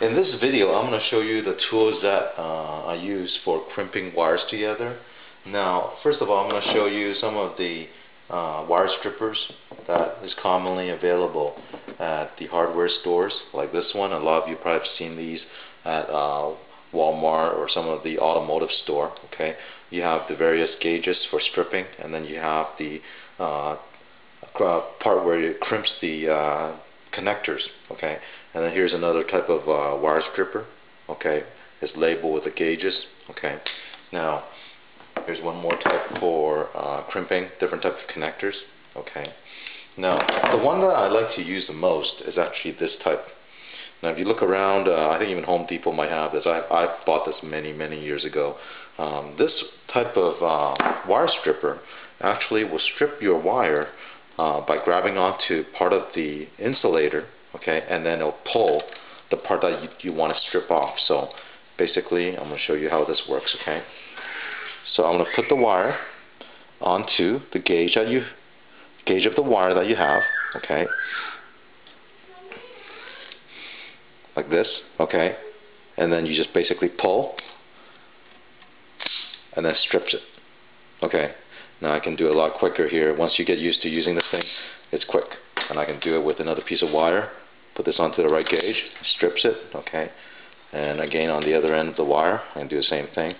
In this video, I'm going to show you the tools that uh, I use for crimping wires together. Now, first of all, I'm going to show you some of the uh, wire strippers that is commonly available at the hardware stores, like this one. A lot of you probably have seen these at uh, Walmart or some of the automotive store. Okay, you have the various gauges for stripping, and then you have the uh, part where it crimps the uh, connectors. Okay, and then here's another type of uh, wire stripper. Okay, it's labeled with the gauges. Okay, now here's one more type for uh, crimping, different type of connectors. Okay, now the one that I like to use the most is actually this type. Now, if you look around, uh, I think even Home Depot might have this. I, I bought this many, many years ago. Um, this type of uh, wire stripper actually will strip your wire uh, by grabbing onto part of the insulator, okay, and then it'll pull the part that you, you want to strip off. So basically, I'm going to show you how this works, okay. So I'm going to put the wire onto the gauge that you gauge of the wire that you have, okay, like this, okay, and then you just basically pull and then strips it, okay. Now I can do it a lot quicker here. Once you get used to using this thing, it's quick. And I can do it with another piece of wire. Put this onto the right gauge, strips it, okay. And again on the other end of the wire, I can do the same thing.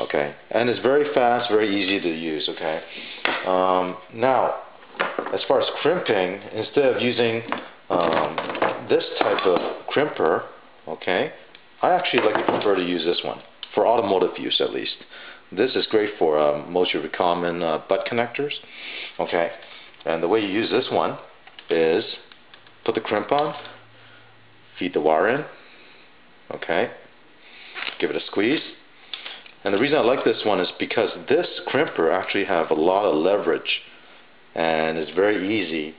Okay, and it's very fast, very easy to use, okay. Um, now, as far as crimping, instead of using um, this type of crimper, okay, I actually like to prefer to use this one, for automotive use at least. This is great for um, most of your common uh, butt connectors. Okay, and the way you use this one is put the crimp on, feed the wire in, okay, give it a squeeze. And the reason I like this one is because this crimper actually have a lot of leverage and it's very easy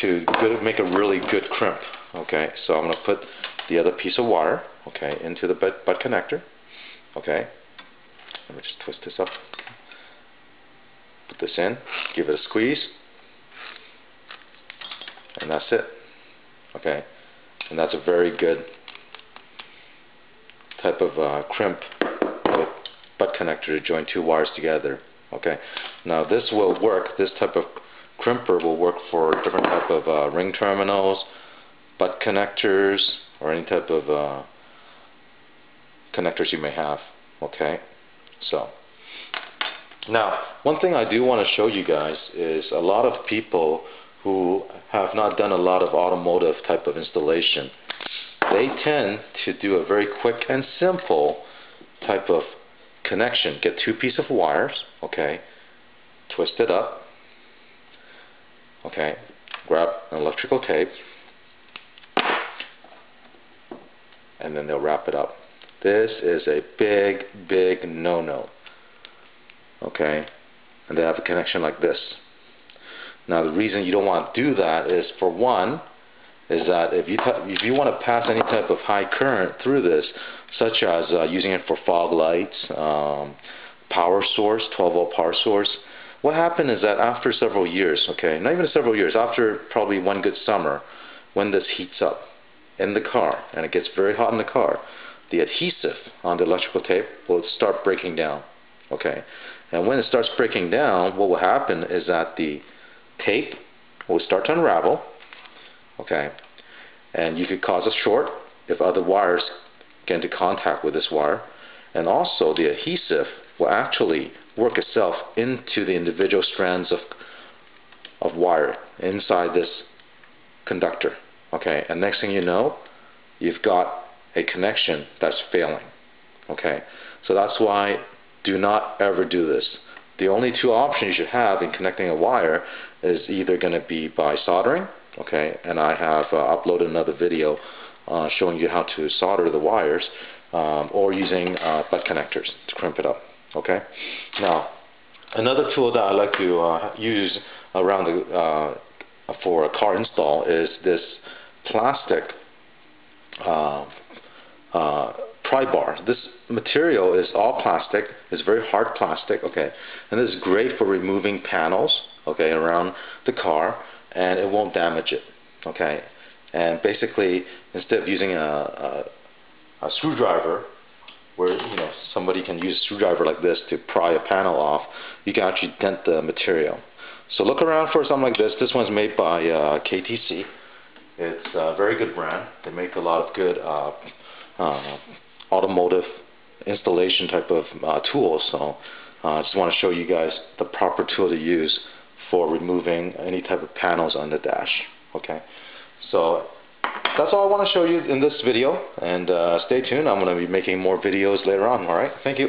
to make a really good crimp. Okay, so I'm going to put the other piece of wire, okay, into the butt, butt connector, okay, let me just twist this up. Put this in, give it a squeeze, and that's it. Okay, and that's a very good type of uh, crimp with butt connector to join two wires together. Okay, now this will work. This type of crimper will work for different type of uh, ring terminals, butt connectors, or any type of uh, connectors you may have. Okay. So, now, one thing I do want to show you guys is a lot of people who have not done a lot of automotive type of installation, they tend to do a very quick and simple type of connection. Get two pieces of wires, okay, twist it up, okay, grab an electrical tape, and then they'll wrap it up. This is a big, big no-no. Okay? And they have a connection like this. Now the reason you don't want to do that is for one, is that if you if you want to pass any type of high current through this, such as uh, using it for fog lights, um, power source, 12 volt power source, what happened is that after several years, okay, not even several years, after probably one good summer, when this heats up in the car and it gets very hot in the car, the adhesive on the electrical tape will start breaking down. Okay, and when it starts breaking down, what will happen is that the tape will start to unravel. Okay, and you could cause a short if other wires get into contact with this wire, and also the adhesive will actually work itself into the individual strands of of wire inside this conductor. Okay, and next thing you know, you've got a connection that's failing. Okay, so that's why do not ever do this. The only two options you should have in connecting a wire is either going to be by soldering, okay, and I have uh, uploaded another video uh, showing you how to solder the wires, um, or using uh, butt connectors to crimp it up, okay. Now, another tool that I like to uh, use around the uh, for a car install is this plastic uh, pry bar. This material is all plastic. It's very hard plastic, okay, and this is great for removing panels, okay, around the car, and it won't damage it, okay. And basically, instead of using a, a, a screwdriver, where you know somebody can use a screwdriver like this to pry a panel off, you can actually dent the material. So look around for something like this. This one's made by uh, KTC. It's a very good brand. They make a lot of good uh, uh, automotive installation type of uh. So uh, I just want to show you guys the proper tool to use for removing any type of panels on the dash. Okay, so that's all I want to show you in this video, and uh, stay tuned. I'm going to be making more videos later on. All right, thank you.